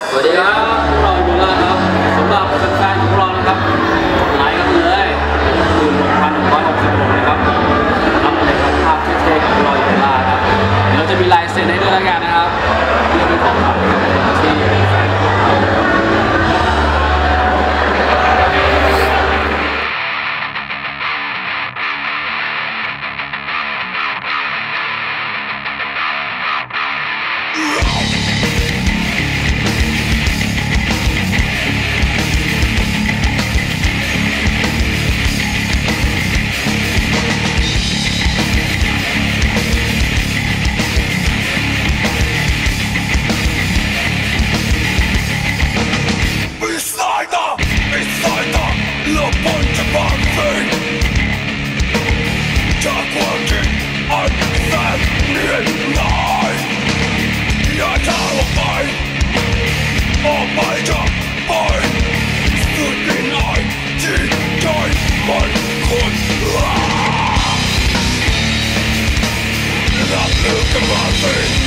我的啊สดีครับ me